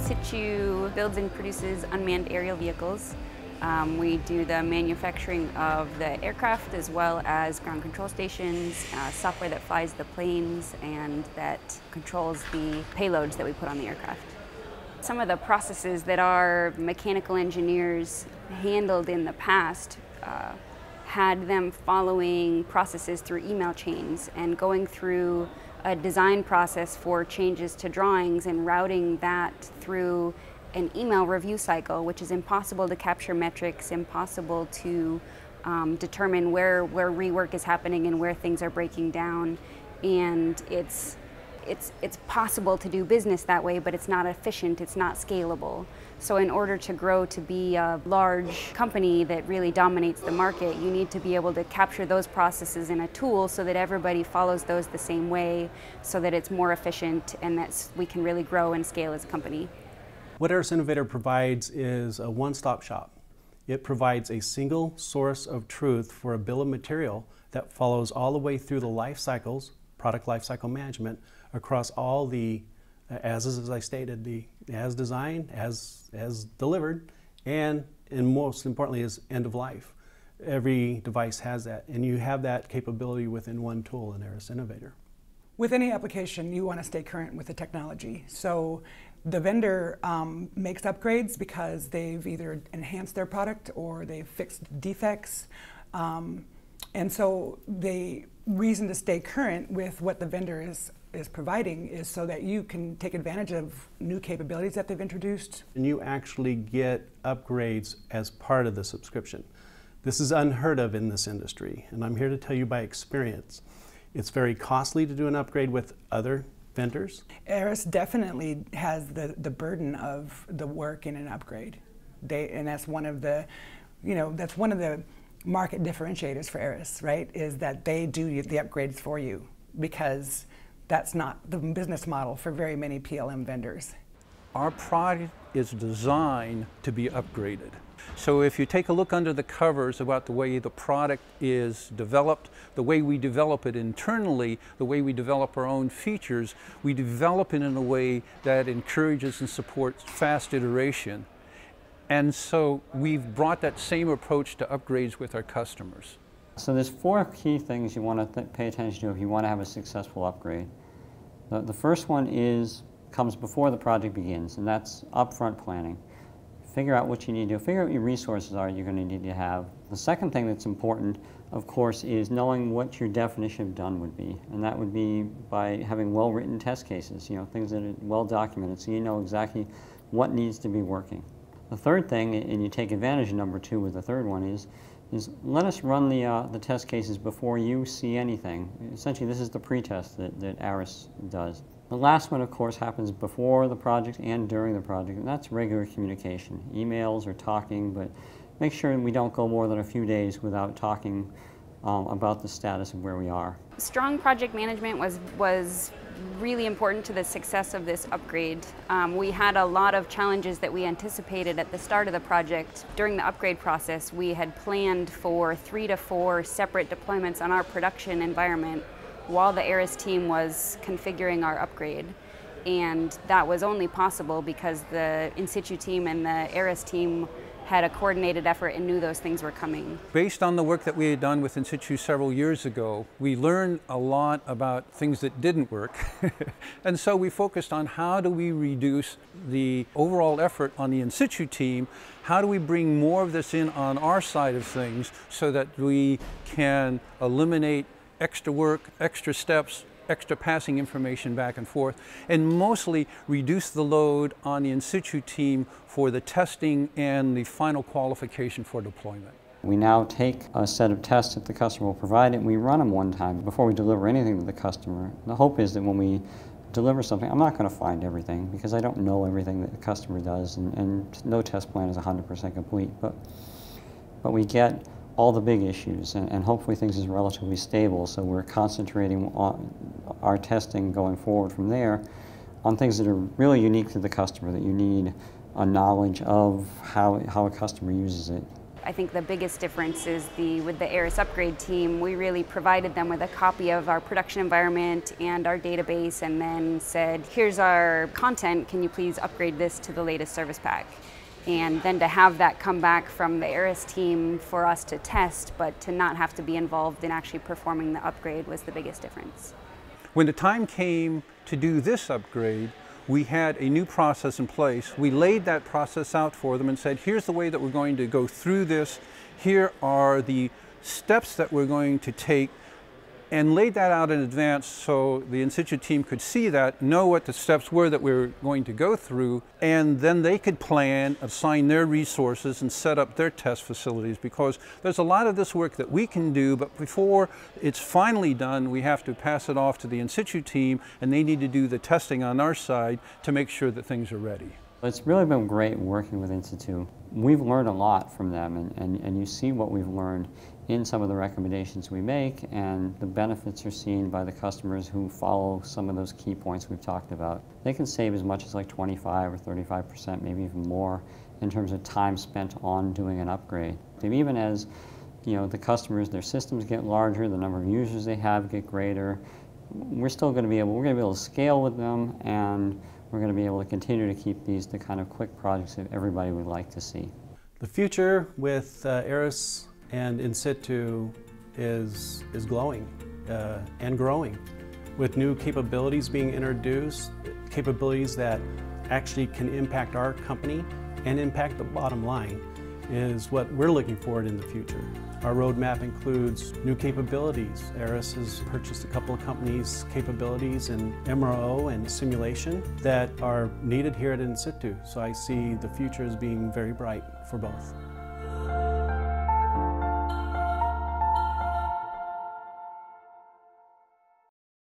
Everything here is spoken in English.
Insitu builds and produces unmanned aerial vehicles. Um, we do the manufacturing of the aircraft as well as ground control stations, uh, software that flies the planes and that controls the payloads that we put on the aircraft. Some of the processes that our mechanical engineers handled in the past uh, had them following processes through email chains and going through a design process for changes to drawings and routing that through an email review cycle, which is impossible to capture metrics, impossible to um, determine where, where rework is happening and where things are breaking down. And it's, it's, it's possible to do business that way, but it's not efficient, it's not scalable. So in order to grow to be a large company that really dominates the market, you need to be able to capture those processes in a tool so that everybody follows those the same way so that it's more efficient and that we can really grow and scale as a company. What Aras Innovator provides is a one-stop shop. It provides a single source of truth for a bill of material that follows all the way through the life cycles, product lifecycle management, across all the, as as I stated, the as designed, as, as delivered, and, and most importantly is end of life. Every device has that, and you have that capability within one tool in Aras Innovator. With any application, you want to stay current with the technology. So the vendor um, makes upgrades because they've either enhanced their product or they've fixed defects. Um, and so the reason to stay current with what the vendor is, is providing is so that you can take advantage of new capabilities that they've introduced. And you actually get upgrades as part of the subscription. This is unheard of in this industry, and I'm here to tell you by experience. It's very costly to do an upgrade with other vendors? Aras definitely has the, the burden of the work in an upgrade. They, and that's one of the, you know, that's one of the market differentiators for Aras, right? Is that they do the upgrades for you because that's not the business model for very many PLM vendors. Our product is designed to be upgraded. So if you take a look under the covers about the way the product is developed, the way we develop it internally, the way we develop our own features, we develop it in a way that encourages and supports fast iteration. And so we've brought that same approach to upgrades with our customers. So there's four key things you want to pay attention to if you want to have a successful upgrade. The, the first one is comes before the project begins, and that's upfront planning figure out what you need to do, figure out what your resources are you're going to need to have. The second thing that's important, of course, is knowing what your definition of done would be. And that would be by having well-written test cases, you know, things that are well documented so you know exactly what needs to be working. The third thing, and you take advantage of number two with the third one, is is let us run the, uh, the test cases before you see anything. Essentially, this is the pretest that, that Aras does. The last one, of course, happens before the project and during the project, and that's regular communication, emails or talking, but make sure we don't go more than a few days without talking um, about the status of where we are. Strong project management was, was really important to the success of this upgrade. Um, we had a lot of challenges that we anticipated at the start of the project. During the upgrade process, we had planned for three to four separate deployments on our production environment while the Aras team was configuring our upgrade. And that was only possible because the Insitu team and the Aras team had a coordinated effort and knew those things were coming. Based on the work that we had done with Insitu several years ago, we learned a lot about things that didn't work. and so we focused on how do we reduce the overall effort on the Insitu team, how do we bring more of this in on our side of things so that we can eliminate extra work, extra steps, extra passing information back and forth, and mostly reduce the load on the Insitu team for the testing and the final qualification for deployment. We now take a set of tests that the customer will provide and we run them one time before we deliver anything to the customer. The hope is that when we deliver something, I'm not going to find everything because I don't know everything that the customer does and, and no test plan is 100% complete. But, but we get all the big issues, and, and, hopefully things is relatively stable. So we're concentrating on our testing going forward from there on things that are really unique to the customer, that you need a knowledge of how, how a customer uses it. I think the biggest difference is the with the Aras upgrade team, we really provided them with a copy of our production environment and our database and then said, here's our content, can you please upgrade this to the latest service pack? And then to have that come back from the Aras team for us to test, but to not have to be involved in actually performing the upgrade was the biggest difference. When the time came to do this upgrade, we had a new process in place. We laid that process out for them and said, here's the way that we're going to go through this. Here are the steps that we're going to take and laid that out in advance so the Insitu team could see that, know what the steps were that we were going to go through, and then they could plan, assign their resources, and set up their test facilities because there's a lot of this work that we can do, but before it's finally done, we have to pass it off to the Insitu team, and they need to do the testing on our side to make sure that things are ready. It's really been great working with Insitu. We've learned a lot from them, and, and, and you see what we've learned in some of the recommendations we make, and the benefits are seen by the customers who follow some of those key points we've talked about. They can save as much as like 25 or 35 percent, maybe even more, in terms of time spent on doing an upgrade. And even as you know, the customers, their systems get larger, the number of users they have get greater, we're still going to be able, we're going to be able to scale with them, and we're going to be able to continue to keep these the kind of quick projects that everybody would like to see. The future with uh, Aras and Insitu is, is glowing uh, and growing with new capabilities being introduced, capabilities that actually can impact our company and impact the bottom line is what we're looking forward in the future. Our roadmap includes new capabilities. Aras has purchased a couple of companies' capabilities in MRO and simulation that are needed here at Insitu. So I see the future as being very bright for both.